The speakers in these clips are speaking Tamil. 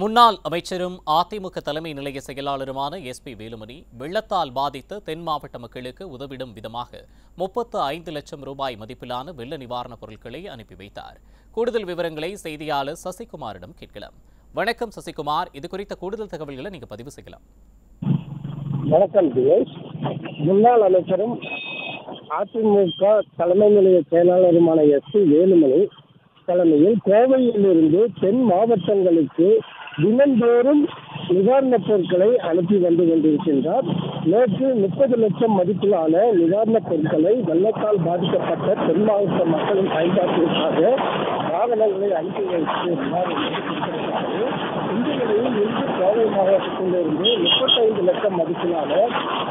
முன்னாள் அமைச்சரும் அதிமுக தலைமை நிலைய செயலாளருமான எஸ் பி வேலுமணி வெள்ளத்தால் பாதித்த தென் மாவட்ட மக்களுக்கு உதவிடும் விதமாக முப்பத்து ஐந்து லட்சம் ரூபாய் மதிப்பிலான வெள்ள நிவாரணப் பொருட்களை அனுப்பி வைத்தார். கூடுதல் விவரங்களை செய்தியாளர் சசிகுமாரிடம் கேட்கலாம். வணக்கம் சசிகுமார். இது குறித்த கூடுதல் தகவல்களை நீங்க பதிவு செய்யலாம். வணக்கம் முன்னாள் அமைச்சரும் அதிமுக தலைமை நிலைய செயலாளருமான எஸ் பி வேலுமணி தலைமையில் கோவையிலிருந்து தென் மாவட்டங்களுக்கு தினந்தோறும் நிவாரணப் பொருட்களை அனுப்பி வந்து கொண்டிருக்கின்றார். நேற்று முப்பது லட்சம் மதிப்பிலான நிவாரணப் பொருட்களை வெள்ளத்தால் பாதிக்கப்பட்ட தென் மாவட்ட மக்களின் பயன்பாட்டிற்காக வாகனங்களை அனுப்பி வைத்து இந்த நிலையில் இன்று கோவை மாவட்டத்திலிருந்து முப்பத்தைந்து லட்சம் மதிப்பிலான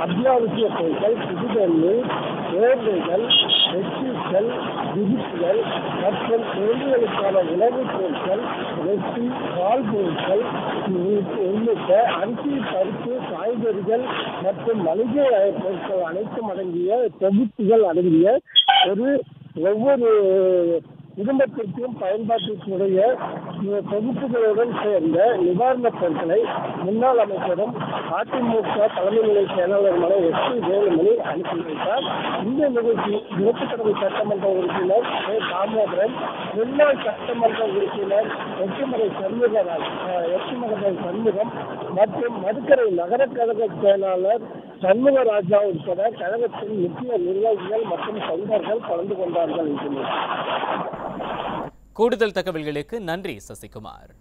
அத்தியாவசிய பொருட்கள் புதுதண்ணீர் வேர்வைகள் வெற்றிகள் விதிப்புகள் மற்றும் குழந்தைகளுக்கான உணவுப் பொருட்கள் வெற்றி பால் பொருட்கள் உள்ளிட்ட- உள்ளிட்ட அரிசி பருப்பு காய்கறிகள் மற்றும் மளிகை பொருட்கள் அனைத்தும் அடங்கிய தொகுப்புகள் அடங்கிய ஒரு ஒவ்வொரு குடும்பத்திற்கும் பயன்பாட்டிற்குடைய தொகுப்புகளுடன் சேர்ந்த நிவாரணப் பொருட்களை முன்னாள் அமைச்சரும் அதிமுக தலைமை நிலை செயலாளருமான எஸ் பி வேலுமணி அனுப்பி வைத்தார். இந்த நிகழ்ச்சியில் மேற்குக்கடவை சட்டமன்ற உறுப்பினர் கே தாமோதரன் முன்னாள் சட்டமன்ற உறுப்பினர் எட்டுமலை சண்முகராஜ் அஹ், எட்டுமலை சண்முகம் மற்றும் மதுக்கரை நகர கழக செயலாளர் சண்முகராஜா உட்பட கழகத்தின் முக்கிய நிர்வாகிகள் மற்றும் தொண்டர்கள் கலந்து கொண்டார்கள். என்று கூடுதல் தகவல்களுக்கு நன்றி சசிகுமார்.